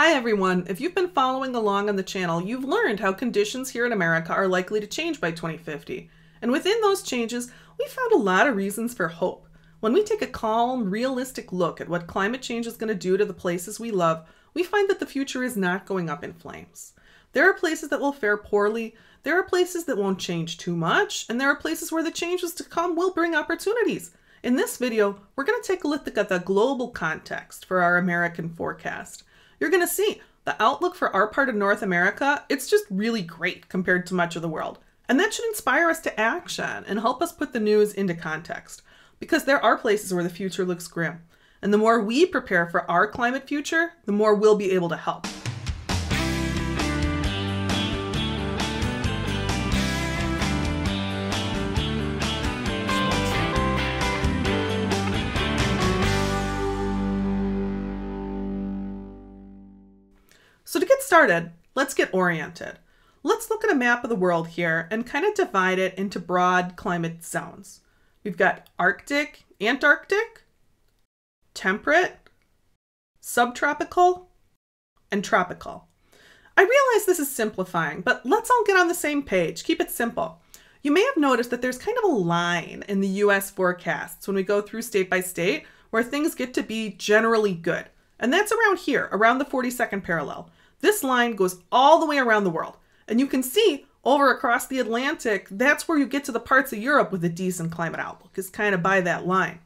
Hi everyone, if you've been following along on the channel, you've learned how conditions here in America are likely to change by 2050. And within those changes, we found a lot of reasons for hope. When we take a calm, realistic look at what climate change is going to do to the places we love, we find that the future is not going up in flames. There are places that will fare poorly, there are places that won't change too much, and there are places where the changes to come will bring opportunities. In this video, we're going to take a look at the global context for our American forecast you're going to see the outlook for our part of North America, it's just really great compared to much of the world. And that should inspire us to action and help us put the news into context. Because there are places where the future looks grim. And the more we prepare for our climate future, the more we'll be able to help. So to get started, let's get oriented. Let's look at a map of the world here and kind of divide it into broad climate zones. We've got Arctic, Antarctic, temperate, subtropical, and tropical. I realize this is simplifying, but let's all get on the same page. Keep it simple. You may have noticed that there's kind of a line in the US forecasts when we go through state by state where things get to be generally good. And that's around here, around the 42nd parallel. This line goes all the way around the world. And you can see over across the Atlantic, that's where you get to the parts of Europe with a decent climate outlook, is kind of by that line.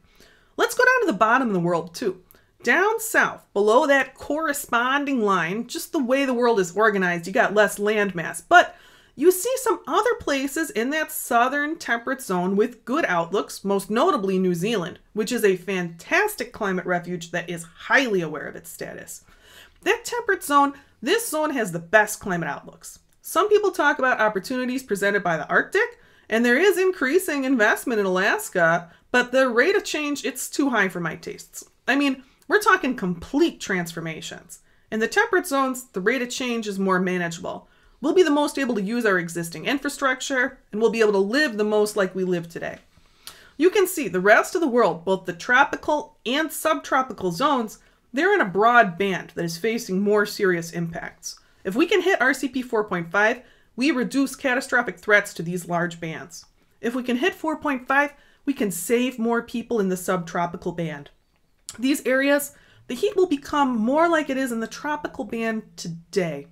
Let's go down to the bottom of the world too. Down south, below that corresponding line, just the way the world is organized, you got less landmass. But you see some other places in that southern temperate zone with good outlooks, most notably New Zealand, which is a fantastic climate refuge that is highly aware of its status. That temperate zone this zone has the best climate outlooks. Some people talk about opportunities presented by the Arctic, and there is increasing investment in Alaska, but the rate of change, it's too high for my tastes. I mean, we're talking complete transformations. In the temperate zones, the rate of change is more manageable. We'll be the most able to use our existing infrastructure, and we'll be able to live the most like we live today. You can see the rest of the world, both the tropical and subtropical zones, they're in a broad band that is facing more serious impacts. If we can hit RCP 4.5, we reduce catastrophic threats to these large bands. If we can hit 4.5, we can save more people in the subtropical band. These areas, the heat will become more like it is in the tropical band today.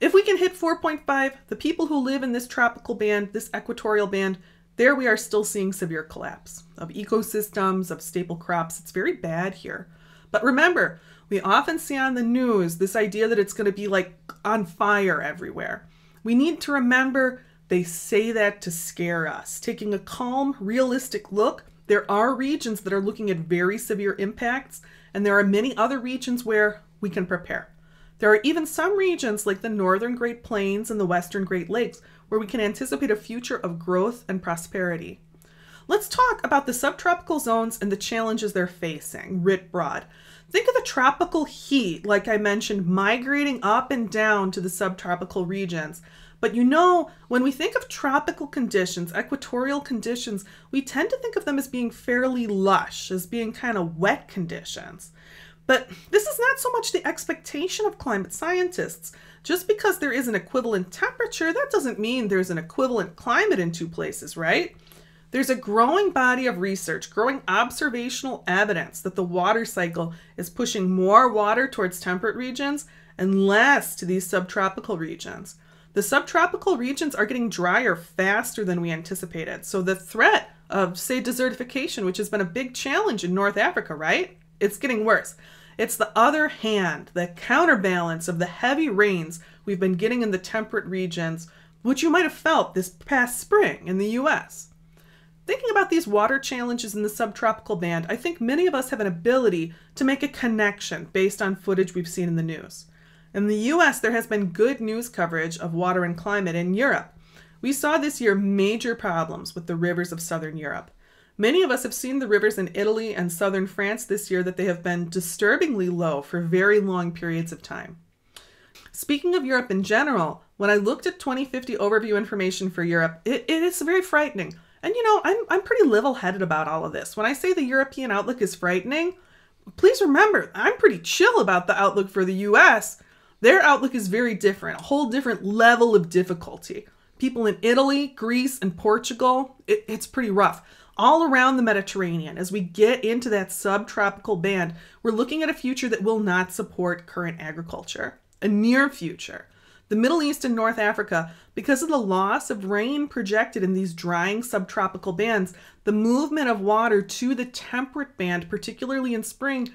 If we can hit 4.5, the people who live in this tropical band, this equatorial band, there we are still seeing severe collapse of ecosystems, of staple crops. It's very bad here. But remember, we often see on the news this idea that it's going to be like on fire everywhere. We need to remember they say that to scare us. Taking a calm, realistic look, there are regions that are looking at very severe impacts, and there are many other regions where we can prepare. There are even some regions like the northern Great Plains and the western Great Lakes where we can anticipate a future of growth and prosperity. Let's talk about the subtropical zones and the challenges they're facing, writ broad. Think of the tropical heat, like I mentioned, migrating up and down to the subtropical regions. But you know, when we think of tropical conditions, equatorial conditions, we tend to think of them as being fairly lush, as being kind of wet conditions. But this is not so much the expectation of climate scientists. Just because there is an equivalent temperature, that doesn't mean there's an equivalent climate in two places, right? There's a growing body of research, growing observational evidence that the water cycle is pushing more water towards temperate regions and less to these subtropical regions. The subtropical regions are getting drier faster than we anticipated. So the threat of, say, desertification, which has been a big challenge in North Africa, right? It's getting worse. It's the other hand, the counterbalance of the heavy rains we've been getting in the temperate regions, which you might have felt this past spring in the US. Thinking about these water challenges in the subtropical band, I think many of us have an ability to make a connection based on footage we've seen in the news. In the US, there has been good news coverage of water and climate in Europe. We saw this year major problems with the rivers of southern Europe. Many of us have seen the rivers in Italy and southern France this year that they have been disturbingly low for very long periods of time. Speaking of Europe in general, when I looked at 2050 overview information for Europe, it, it is very frightening. And you know, I'm, I'm pretty level headed about all of this. When I say the European outlook is frightening, please remember I'm pretty chill about the outlook for the US. Their outlook is very different, a whole different level of difficulty. People in Italy, Greece, and Portugal, it, it's pretty rough. All around the Mediterranean, as we get into that subtropical band, we're looking at a future that will not support current agriculture, a near future. The Middle East and North Africa, because of the loss of rain projected in these drying subtropical bands, the movement of water to the temperate band, particularly in spring,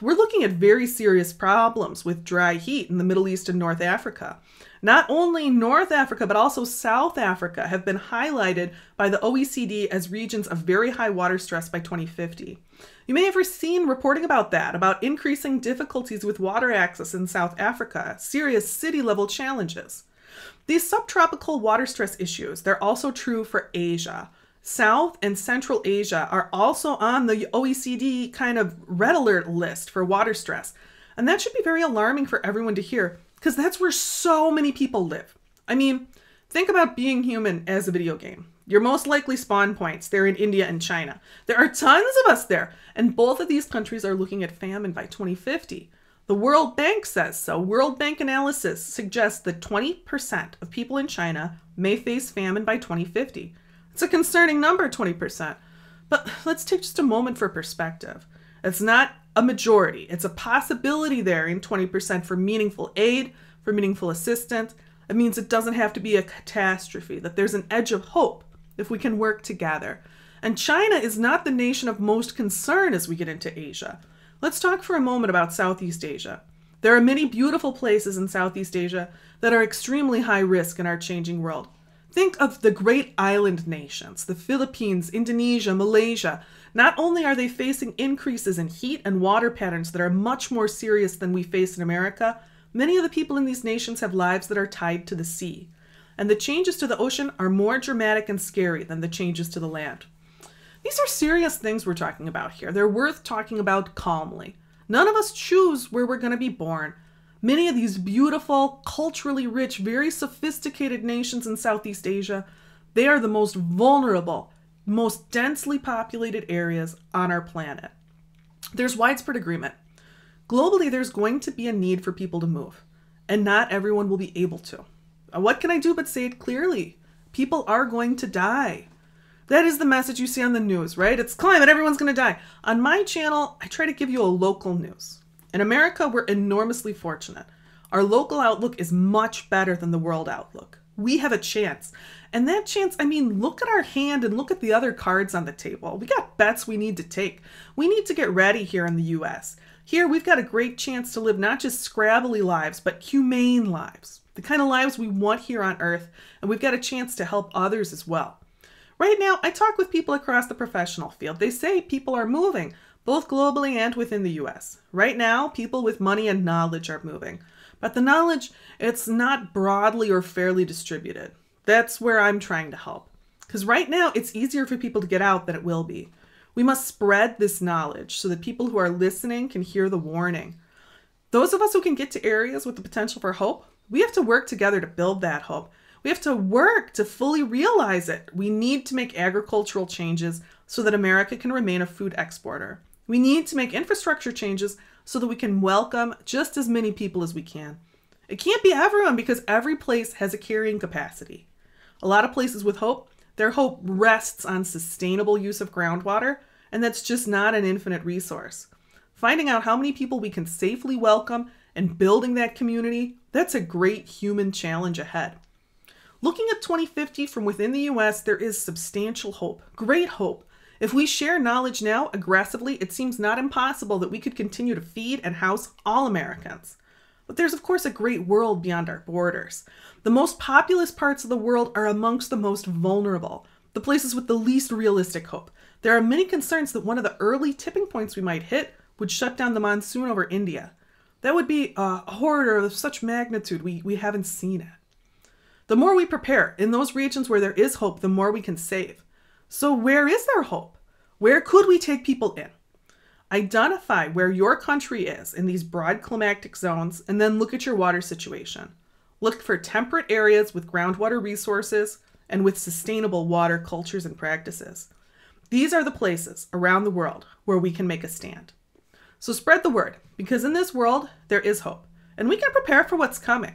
we're looking at very serious problems with dry heat in the Middle East and North Africa. Not only North Africa, but also South Africa have been highlighted by the OECD as regions of very high water stress by 2050. You may have seen reporting about that, about increasing difficulties with water access in South Africa, serious city level challenges. These subtropical water stress issues, they're also true for Asia. South and Central Asia are also on the OECD kind of red alert list for water stress. And that should be very alarming for everyone to hear because that's where so many people live. I mean, think about being human as a video game. Your most likely spawn points, they're in India and China. There are tons of us there, and both of these countries are looking at famine by 2050. The World Bank says so. World Bank analysis suggests that 20% of people in China may face famine by 2050. It's a concerning number, 20%. But let's take just a moment for perspective. It's not a majority, it's a possibility there in 20% for meaningful aid, for meaningful assistance. It means it doesn't have to be a catastrophe, that there's an edge of hope if we can work together. And China is not the nation of most concern as we get into Asia. Let's talk for a moment about Southeast Asia. There are many beautiful places in Southeast Asia that are extremely high risk in our changing world. Think of the great island nations, the Philippines, Indonesia, Malaysia. Not only are they facing increases in heat and water patterns that are much more serious than we face in America, many of the people in these nations have lives that are tied to the sea. And the changes to the ocean are more dramatic and scary than the changes to the land. These are serious things we're talking about here. They're worth talking about calmly. None of us choose where we're going to be born. Many of these beautiful, culturally rich, very sophisticated nations in Southeast Asia, they are the most vulnerable, most densely populated areas on our planet. There's widespread agreement. Globally, there's going to be a need for people to move, and not everyone will be able to. Uh, what can I do but say it clearly? People are going to die. That is the message you see on the news, right? It's climate, everyone's going to die. On my channel, I try to give you a local news. In America, we're enormously fortunate. Our local outlook is much better than the world outlook. We have a chance. And that chance, I mean, look at our hand and look at the other cards on the table. We got bets we need to take. We need to get ready here in the US. Here, we've got a great chance to live not just scrabbly lives, but humane lives, the kind of lives we want here on Earth, and we've got a chance to help others as well. Right now, I talk with people across the professional field. They say people are moving, both globally and within the US. Right now, people with money and knowledge are moving. But the knowledge, it's not broadly or fairly distributed. That's where I'm trying to help. Because right now, it's easier for people to get out than it will be. We must spread this knowledge so that people who are listening can hear the warning. Those of us who can get to areas with the potential for hope, we have to work together to build that hope. We have to work to fully realize it. We need to make agricultural changes so that America can remain a food exporter. We need to make infrastructure changes so that we can welcome just as many people as we can. It can't be everyone because every place has a carrying capacity. A lot of places with hope, their hope rests on sustainable use of groundwater, and that's just not an infinite resource. Finding out how many people we can safely welcome and building that community, that's a great human challenge ahead. Looking at 2050 from within the US, there is substantial hope, great hope, if we share knowledge now aggressively, it seems not impossible that we could continue to feed and house all Americans. But there's, of course, a great world beyond our borders. The most populous parts of the world are amongst the most vulnerable, the places with the least realistic hope. There are many concerns that one of the early tipping points we might hit would shut down the monsoon over India. That would be a horror of such magnitude we, we haven't seen it. The more we prepare in those regions where there is hope, the more we can save. So, where is there hope? Where could we take people in? Identify where your country is in these broad climatic zones and then look at your water situation. Look for temperate areas with groundwater resources and with sustainable water cultures and practices. These are the places around the world where we can make a stand. So spread the word because in this world there is hope. and we can prepare for what's coming.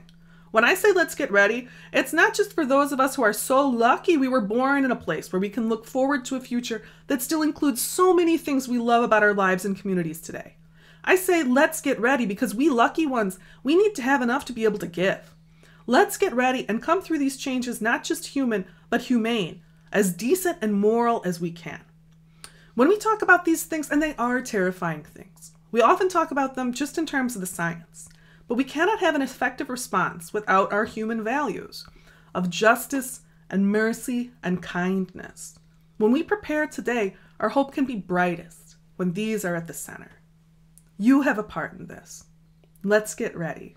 When I say let's get ready, it's not just for those of us who are so lucky we were born in a place where we can look forward to a future that still includes so many things we love about our lives and communities today. I say let's get ready because we lucky ones, we need to have enough to be able to give. Let's get ready and come through these changes not just human, but humane, as decent and moral as we can. When we talk about these things, and they are terrifying things, we often talk about them just in terms of the science. But we cannot have an effective response without our human values of justice and mercy and kindness. When we prepare today, our hope can be brightest when these are at the center. You have a part in this. Let's get ready.